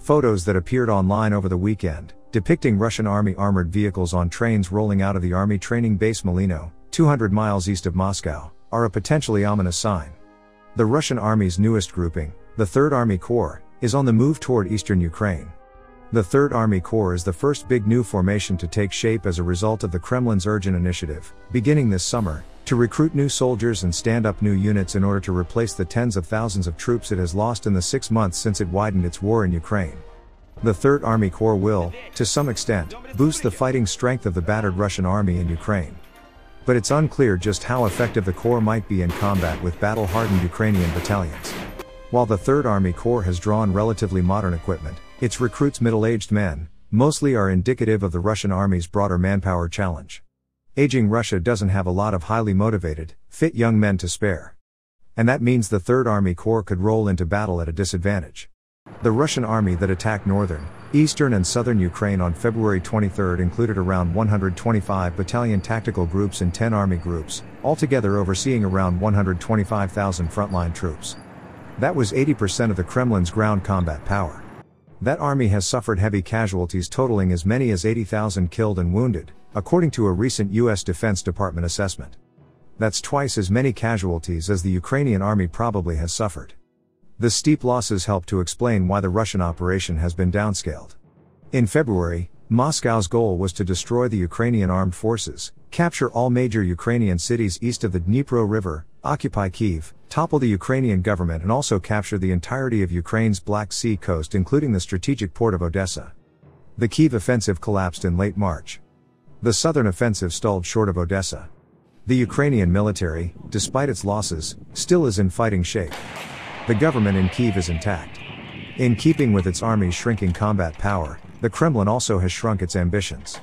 Photos that appeared online over the weekend, depicting Russian army armored vehicles on trains rolling out of the army training base Mulino, 200 miles east of Moscow, are a potentially ominous sign. The Russian army's newest grouping, the 3rd Army Corps, is on the move toward eastern Ukraine. The 3rd Army Corps is the first big new formation to take shape as a result of the Kremlin's urgent initiative, beginning this summer, to recruit new soldiers and stand up new units in order to replace the tens of thousands of troops it has lost in the six months since it widened its war in Ukraine. The 3rd Army Corps will, to some extent, boost the fighting strength of the battered Russian army in Ukraine. But it's unclear just how effective the Corps might be in combat with battle hardened Ukrainian battalions. While the 3rd Army Corps has drawn relatively modern equipment, its recruits middle aged men, mostly are indicative of the Russian army's broader manpower challenge. Aging Russia doesn't have a lot of highly motivated, fit young men to spare. And that means the 3rd Army Corps could roll into battle at a disadvantage. The Russian army that attacked northern, eastern, and southern Ukraine on February 23 included around 125 battalion tactical groups and 10 army groups, altogether overseeing around 125,000 frontline troops. That was 80% of the Kremlin's ground combat power. That army has suffered heavy casualties totaling as many as 80,000 killed and wounded, according to a recent U.S. Defense Department assessment. That's twice as many casualties as the Ukrainian army probably has suffered. The steep losses help to explain why the Russian operation has been downscaled. In February, Moscow's goal was to destroy the Ukrainian armed forces, capture all major Ukrainian cities east of the Dnipro River, occupy Kiev, topple the Ukrainian government and also capture the entirety of Ukraine's Black Sea coast including the strategic port of Odessa. The Kiev offensive collapsed in late March. The southern offensive stalled short of Odessa. The Ukrainian military, despite its losses, still is in fighting shape. The government in Kiev is intact. In keeping with its army's shrinking combat power, the Kremlin also has shrunk its ambitions.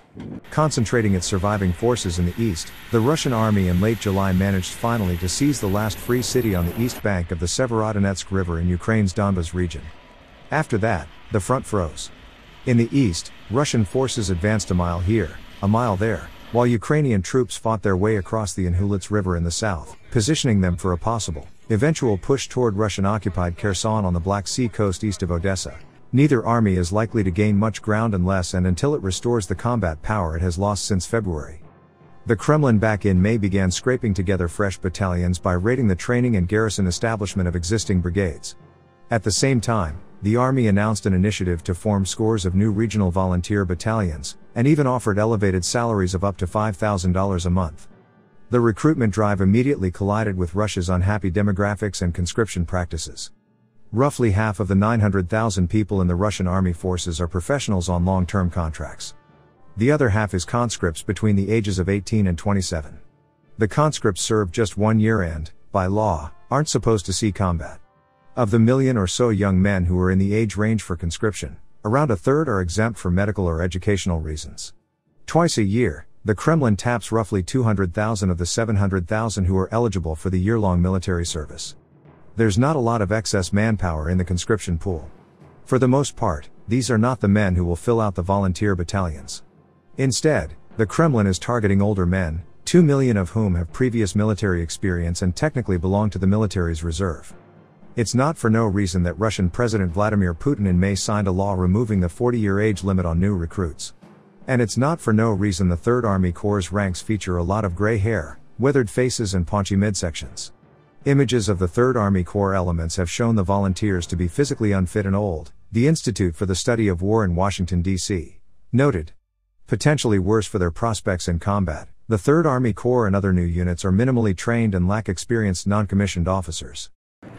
Concentrating its surviving forces in the east, the Russian army in late July managed finally to seize the last free city on the east bank of the Severodonetsk River in Ukraine's Donbas region. After that, the front froze. In the east, Russian forces advanced a mile here, a mile there, while Ukrainian troops fought their way across the Inhulets River in the south, positioning them for a possible, eventual push toward Russian occupied Kherson on the Black Sea coast east of Odessa. Neither army is likely to gain much ground unless and until it restores the combat power it has lost since February. The Kremlin back in May began scraping together fresh battalions by raiding the training and garrison establishment of existing brigades. At the same time, the Army announced an initiative to form scores of new regional volunteer battalions, and even offered elevated salaries of up to $5,000 a month. The recruitment drive immediately collided with Russia's unhappy demographics and conscription practices. Roughly half of the 900,000 people in the Russian army forces are professionals on long term contracts. The other half is conscripts between the ages of 18 and 27. The conscripts serve just one year and, by law, aren't supposed to see combat. Of the million or so young men who are in the age range for conscription, around a third are exempt for medical or educational reasons. Twice a year, the Kremlin taps roughly 200,000 of the 700,000 who are eligible for the year long military service there's not a lot of excess manpower in the conscription pool. For the most part, these are not the men who will fill out the volunteer battalions. Instead, the Kremlin is targeting older men, 2 million of whom have previous military experience and technically belong to the military's reserve. It's not for no reason that Russian President Vladimir Putin in May signed a law removing the 40 year age limit on new recruits. And it's not for no reason the 3rd Army Corps' ranks feature a lot of gray hair, weathered faces, and paunchy midsections. Images of the 3rd Army Corps elements have shown the volunteers to be physically unfit and old, the Institute for the Study of War in Washington, D.C. noted. Potentially worse for their prospects in combat, the 3rd Army Corps and other new units are minimally trained and lack experienced non-commissioned officers.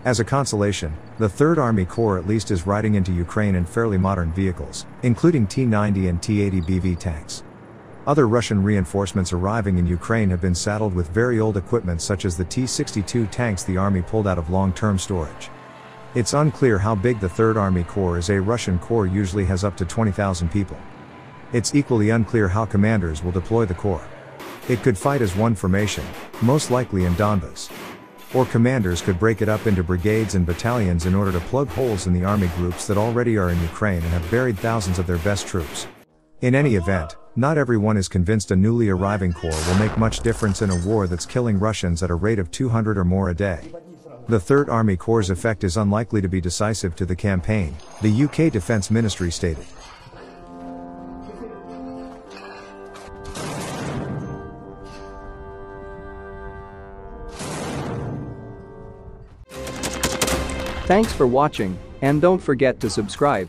As a consolation, the 3rd Army Corps at least is riding into Ukraine in fairly modern vehicles, including T-90 and T-80 BV tanks. Other Russian reinforcements arriving in Ukraine have been saddled with very old equipment such as the T 62 tanks the army pulled out of long term storage. It's unclear how big the 3rd Army Corps is. A Russian corps usually has up to 20,000 people. It's equally unclear how commanders will deploy the corps. It could fight as one formation, most likely in Donbas. Or commanders could break it up into brigades and battalions in order to plug holes in the army groups that already are in Ukraine and have buried thousands of their best troops. In any event, not everyone is convinced a newly arriving corps will make much difference in a war that's killing Russians at a rate of 200 or more a day. The Third Army Corps' effect is unlikely to be decisive to the campaign, the UK Defence Ministry stated. Thanks for watching, and don't forget to subscribe.